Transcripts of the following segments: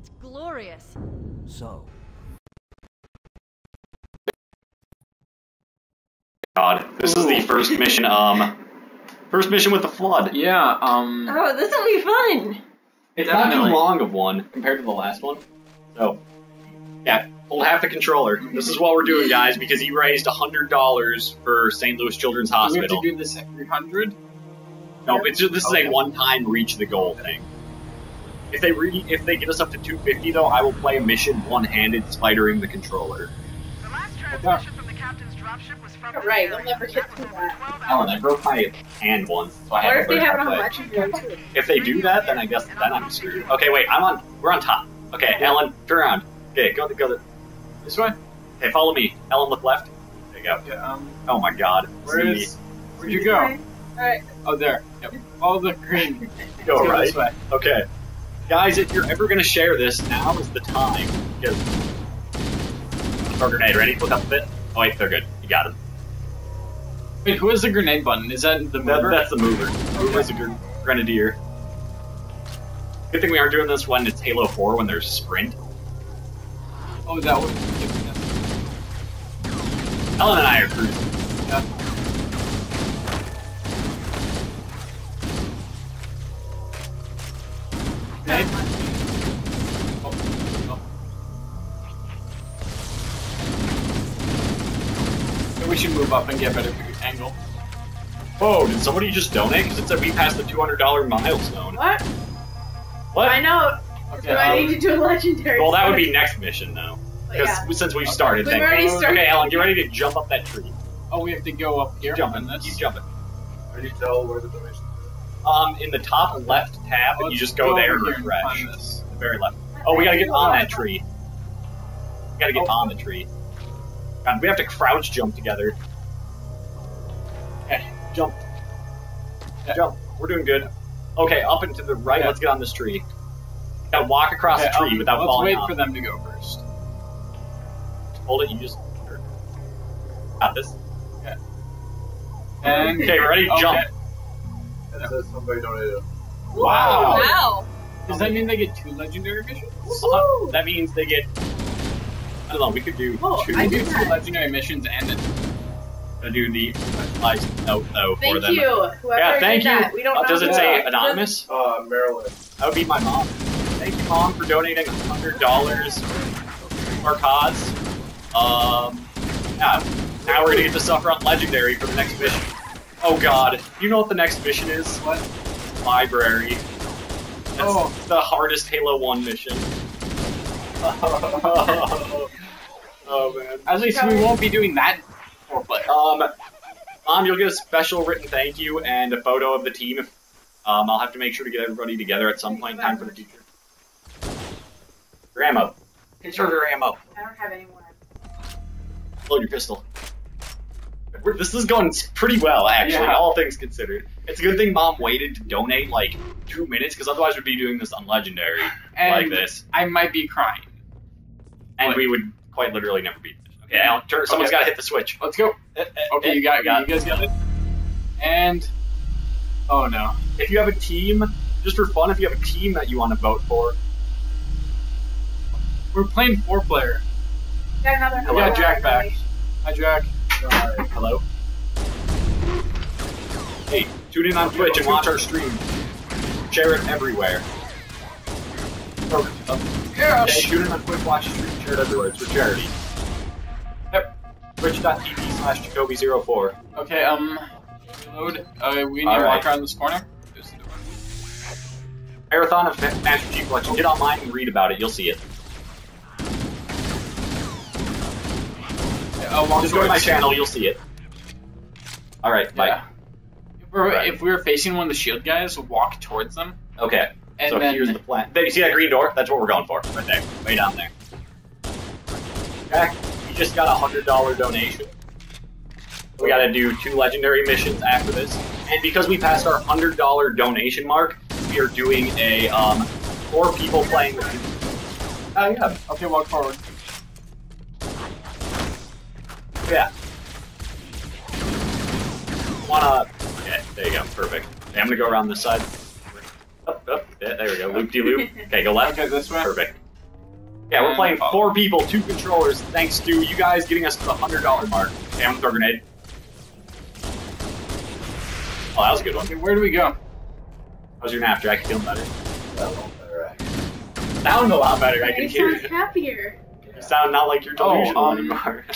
It's glorious. So, God, this is the first mission. Um, first mission with the flood. Yeah, um, Oh, this will be fun. It's not Definitely. too long of one compared to the last one. So, yeah, hold half the controller. This is what we're doing, guys, because he raised hundred dollars for St. Louis Children's do we have to do this every hundred? No, it's just, this is a one-time reach the goal thing. If they re- if they get us up to 250, though, I will play a mission one-handed spidering the controller. The last transmission from the captain's dropship was from. Right, we'll never get to that. Alan, I broke my hand once, so I What had if to they break have my it on leg. If they do that, then I guess then I'm screwed. Okay, wait, I'm on. We're on top. Okay, Ellen, turn around. Okay, go go. the, This way? Okay, follow me. Ellen, look left. There you go. Yeah, um, Oh my God. where See is, where'd you go? Alright. Oh, there. Yep. Follow the green. me. Go right. this way. Okay, guys, if you're ever gonna share this, now is the time. Because throw grenade. Ready? Look up a bit. Oh wait, they're good. You got him. Wait, who is the grenade button? Is that the That, mover? that's the mover. That's a gr- grenadier. Good thing we aren't doing this when it's Halo 4 when there's sprint. Oh, that one. Ellen and I are cruising. Yeah. Grenade? Oh, oh. We should move up and get better angle. Whoa, did somebody just donate? Because it said we passed the $200 milestone. What? What? I know. Okay, Do I um, need to do a legendary? Well, that would be next mission, though. Because yeah. since we've started, We've thank already you. started. Okay, Alan, get ready to jump up that tree. oh, we have to go up here Keep jumping. on this. Keep jumping. can you tell where the donation Um, in the top left tab, Let's you just go, there and and refresh. The very left. Oh, we gotta get on that tree. We gotta get on the tree. God, we have to crouch jump together. Okay, jump. Yeah. Jump. We're doing good. Okay, up and to the right. Yeah. Let's get on this tree. Gotta walk across Okay, the tree um, without let's falling wait off. for them to go first. Hold it. You just got this. And Okay, ready? Okay. Jump. It says somebody donated. Wow. Wow. Does that mean they get two legendary missions? Uh, that means they get. I don't know. We could do Oh, two. I I do two legendary missions and then do the specialized note though for Thank them. you. Whoever Yeah, thank did you. that. We don't Uh, know does it say does- anonymous? Uh, Maryland. That would be my mom. Thank you, mom, for donating hundred dollars to our cause. Um, yeah. Now we're gonna get to suffer on legendary for the next mission. Oh God, you know what the next mission is? What? Library. That's Oh. the hardest Halo One mission. oh man. at least we won't be doing that four player. Um, Mom, you'll get a special written thank you and a photo of the team. Um, I'll have to make sure to get everybody together at some point in time for the future. Your ammo. Conserve your ammo. I don't have any more. Load your pistol. We're, this is going pretty well, actually, Yeah. all things considered. It's a good thing Mom waited to donate like two minutes, because otherwise we'd be doing this on Legendary And like this, I might be crying. and What? we would quite literally never beat this. Okay, Alan, turn, someone's Okay. got to hit the switch. Let's go. Eh, eh, okay, eh, you got, got you guys got it. And oh no, If you have a team, just for fun, if you have a team that you want to vote for, we're playing four player. Got another. Hello, got Jack back. Hi Jack. Hello? Hey, tune in on Twitch and watch our stream. Share it everywhere. Okay, tune in on Twitch, watch the stream, share it everywhere. It's for charity. Yep. Twitch.tv slash Jacoby04. Okay, um, reload. Uh, we need to Alright. walk around this corner. Just do it. Marathon of Master Chief Collection. Get online and read about it. You'll see it. Uh, walk Just go to my channel. You'll see it. All right. Bye. Yeah. If, we're, Right. if we were facing one of the shield guys, walk towards them, Okay. and so then here's the plan. There, you see that green door? That's what we're going for. Right there. Way down there. Jack, you just got a hundred dollar donation. We gotta do two legendary missions after this. And because we passed our hundred dollar donation mark, we are doing a um four people playing the Oh yeah. okay, walk forward. Yeah. Wanna Okay, there you go, perfect. Okay, I'm gonna go around this side. Up, up, yeah, there we go. Loop de loop. Okay, go left. Okay, this way. Perfect. Yeah, we're playing oh. four people, two controllers, thanks to you guys getting us to the hundred dollar mark. Okay, I'm gonna throw a grenade. Oh, that was a good one. Okay, where do we go? How's your nap, Jack? Feeling better? That one better, actually. Sound a lot better. I can You hear sound it. happier. You sound not like you're Oh, delusional um, anymore.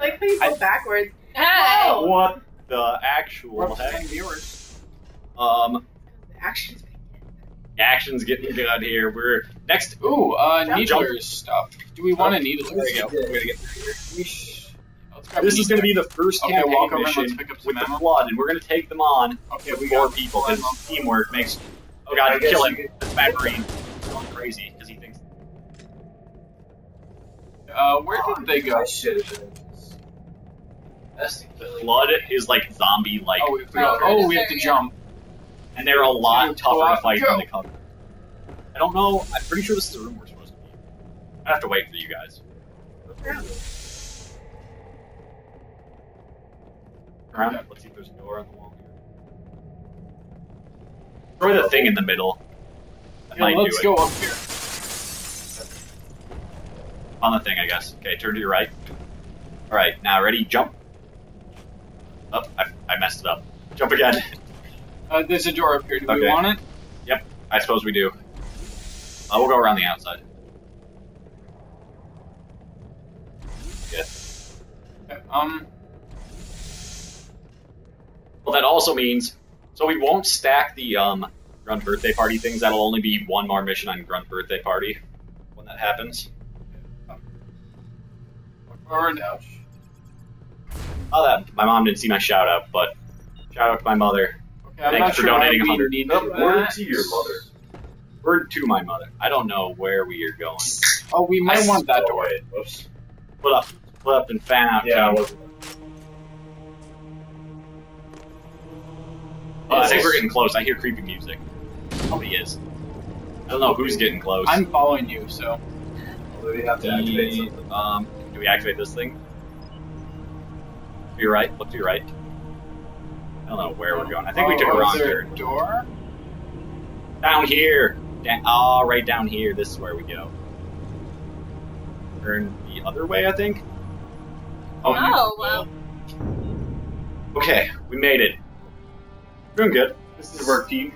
I like how you go I- backwards. Hey! what the actual heck? 10. Um, The action's action's getting good here. We're next. Ooh, uh, Jump. needlers stuff. Do we want a needler? There you go. We're gonna get through sh- This is going to be the first Okay, campaign walk over and mission let's pick up some with the flood, and we're going to take them on Okay, with we four got people four because teamwork makes. Oh god, guess kill you him! could- This bad marine is going crazy because he thinks Uh, where did they go? I should have been. The flood is like zombie-like, Oh, we, we go. Oh, oh, we have to jump. and they're a lot Go tougher to fight than the cover. I don't know. I'm pretty sure this is the room we're supposed to be. I have to wait for you guys. Around. Let's see if there's a door on the wall here. Destroy the thing in the middle. Yeah, might let's do it. go up here. On the thing, I guess. Okay, turn to your right. Alright, now ready? Jump. Oh, I, I messed it up. Jump again. Uh, there's a door up here. Do we want it? Yep, I suppose we do. Uh, we'll go around the outside. Yes. Okay, Um, Well, that also means so we won't stack the um Grunt birthday party things. That'll only be one more mission on Grunt birthday party when that happens. forward. Oh, that my mom didn't see my shout out, but shout out to my mother. Okay, I'm Thanks not for sure why donating we 100. need to do word that. to your mother. Word to my mother. I don't know where we are going. Oh, we might want that door. Wait, whoops. Put up, put up, and fan out. Yeah, I wasn't. I think we're getting close. I hear creepy music. Probably is. I don't know who's getting close. I'm following you, so. Do we have to activate The, something? um, do we activate this thing? To your right. Look to your right. I don't know where we're going. I think we oh, took a Oh, wrong turn. door? Down here. Da- oh, right down here. This is where we go. Turn the other way, I think. Oh, Oh, well. okay. We made it. Doing good. This is work team.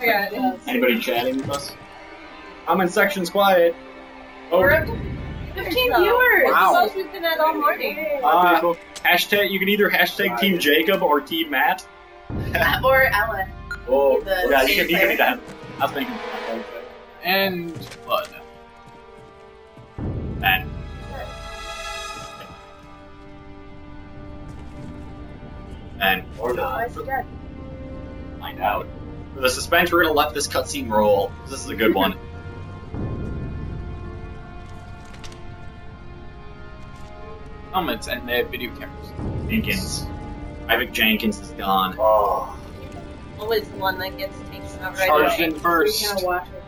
I got. Anybody chatting with us? I'm in section's quiet. Oh, We're up to 15 viewers. Wow. It's supposed we've been at all morning. uh, hashtag. You can either hashtag Team Jacob or Team Matt. or Ellen. Oh, yeah, you can, you can be that. I was thinking. And blood. And and Or Why not. is he dead? find out. For the suspense, we're gonna let this cutscene roll. This is a good one. Helmets and they have video cameras. Jenkins. Ivan Jenkins is gone. Oh. Always the one that gets taken out right Charged away. in We first. kind of watch it.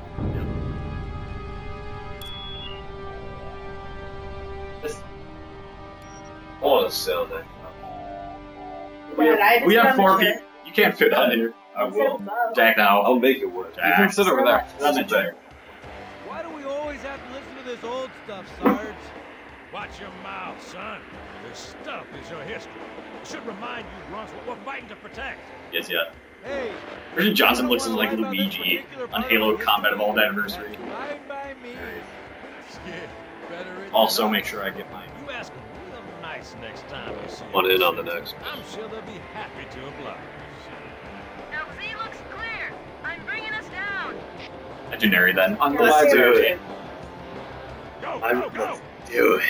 This- oh, I want to sound that. we have, But we have four to- people. You can't fit on here. I will. Jack, now. I'll make it work. You can sit over there. Doesn't matter. Why do we always have to listen to this old stuff, Sarge? Watch your mouth, son. This stuff is your history. It should remind you, Runs, what we're fighting to protect. Yes, yeah. Hey, Richard Johnson looks like wanna lie about this Luigi particular on of Halo history? Combat Evolved Anniversary. Fine by me. Yeah, better written Also, make sure I get mine. You ask them real nice next time you see One in on the next. I'm sure they'll be happy to oblige. LZ looks clear. I'm bringing us down. Legendary then. On the Let's do it. Go, I'm go, go. Let's do it.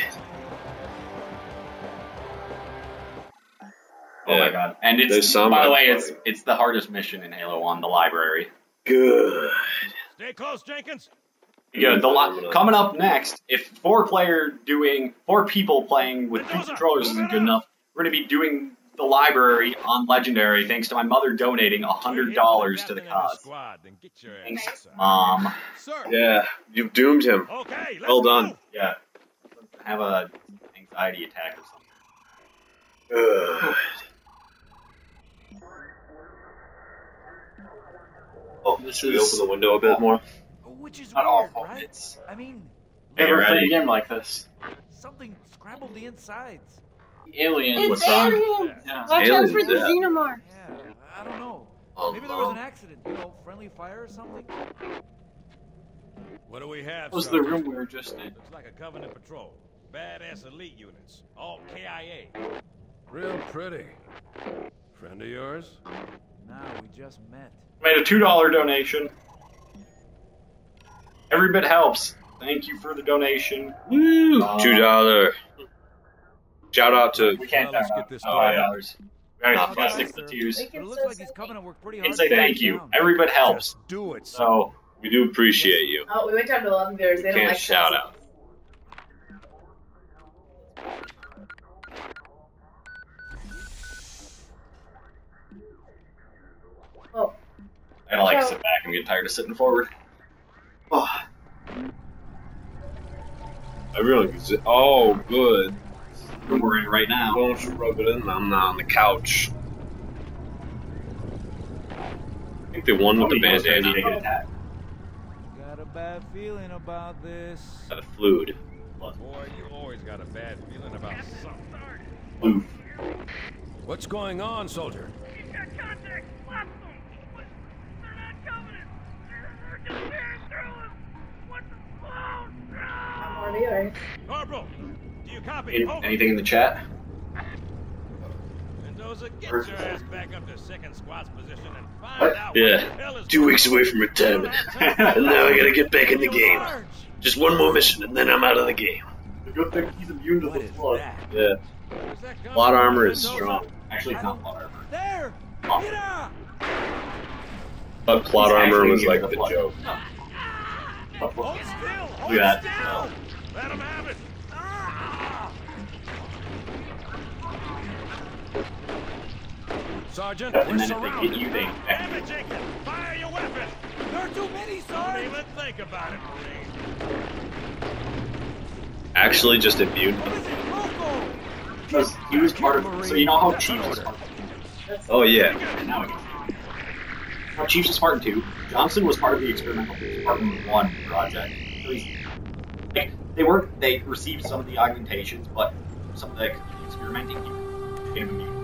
Oh my god. And it's There's some by the way, it's it's the hardest mission in Halo 1, the library. Good. Stay close, Jenkins. Good. The li- coming up next, if four player doing four people playing with two controllers isn't good enough, we're gonna be doing the library on Legendary thanks to my mother donating hundred dollars to the cause. Squad, then get your ass Thanks, mom. Sir, Yeah, you've doomed him. Okay, let's Well done. Yeah. Have a anxiety attack or something. Good. Oh, This should we is- open the window a bit more? Which is Not weird, awful. right? It's I mean, never Hey, played a game like this. something scrambled the insides. Alien. It's What's wrong? aliens! Yeah. Watch out for the yeah. xenomorph. Yeah, I don't know. Oh, Maybe there was an accident. You know, friendly fire or something. What do we have, That was the room we were just in. Looks like a Covenant patrol. Badass elite units. All KIA. Real pretty. Friend of yours? Nah, we just met. Made a two dollar donation. Every bit helps. Thank you for the donation. Woo! Uh, Two dollar. Shout out to We can't Well, get this oh, started. five dollars. We gotta Not bad. stick the twos. It it looks like his simple. covenant worked pretty And hard. say thank you. down. Every bit helps. Just do it. So we do appreciate you. Oh, we went down to 11 viewers. They don't Can't like shout out. I don't like So- sit back and get tired of sitting forward. Oh, I really. Oh, good. we're in right now. Why don't you rub it in? I'm not on the couch. I think they won with the Nobody knows bandana. getting. Got a bad feeling about this. Got a fluid. Boy, you always got a bad feeling about something. Oof. What's going on, soldier? He's got contact. Lots of them. But they're not Covenant. They're, they're just tearing through us. What the clown? I'm more viewers. Corporal, do you copy? Any- Anything in the chat? Mendoza, get Where's your ass back up to second squad's position and find What? out Yeah. what the hell is Two weeks away from retirement. and now I gotta get back in the game. Just one more mission and then I'm out of the game. The good thing he's immune What is that? Yeah. Where's that Plot armor is strong. Actually, it's not plot armor. There! Oh. Get! But plot He's armor was like the the plot. joke. Hold still! Hold Look at that. Let him have it! Sergeant, And we're then if they surrounded. you, they Damn it, Jenkins! Fire your weapon! There are too many, Don't even think about it, Marine. Actually, just immune. What is? Because he was part of. So you know how Chiefs was part Oh yeah. And now he Now Chiefs was Spartan 2. Johnson was part of the experimental Spartan 1 project. So he's, like, they weren't. They received some of the augmentations, but some of the experimenting he became immune.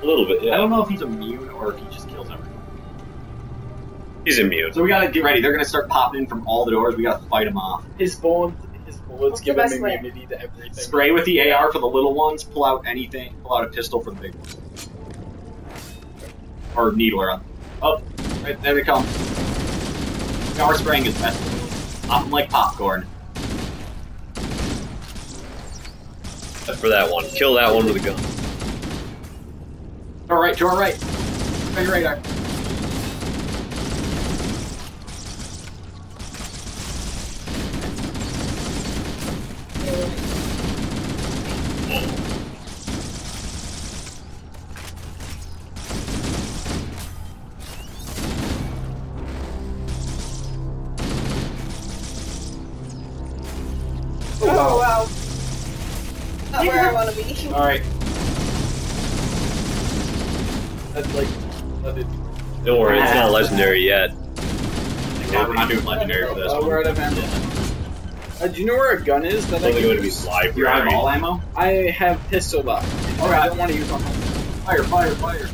A little bit, yeah. I don't know if he's immune or if he just kills everyone. He's immune. So we gotta get ready. They're gonna start popping in from all the doors. We gotta fight them off. His bullets, his bullets What's the give him best way? to everything. Spray with the AR for the little ones. Pull out anything. Pull out a pistol for the big ones. Or needler. Oh, right there they come. Power spraying is best. Pop them like popcorn. Except for that one. Kill that one with a gun. Alright, our right, to our right. On your radar. Oh, wow. Not where I want to be. All right. That's like, that is, Don't worry, it's not legendary yet. Yeah, we're not doing legendary for this oh, we're one. out of ammo. Uh, do you know where a gun is that It's I only can going to be use? library. You have all ammo? I have pistol lock. All right. I don't want to use my Fire, fire, fire.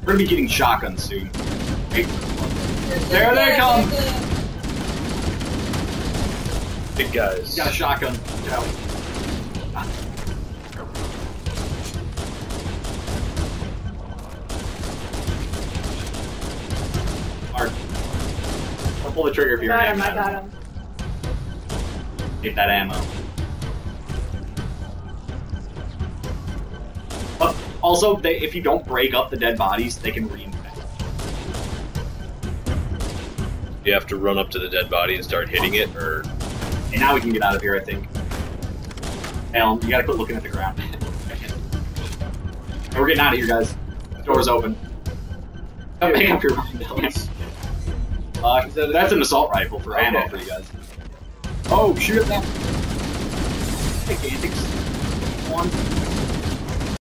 We're gonna be getting shotguns soon. Wait. There they come. Big guys. Got a shotgun. Get out. Mark. Don't pull the trigger if you're Got an him, I got him. Get that ammo. But also, they, if you don't break up the dead bodies, they can reinfect. You have to run up to the dead body and start hitting it, or And now we can get out of here, I think. Elm, you gotta quit looking at the ground. Hey, we're getting out of here, guys. Door's open. Oh, make up your mind, Ellis. Uh, that's an assault rifle for ammo Okay. for you guys. Oh, shoot at that. Gigantics. One.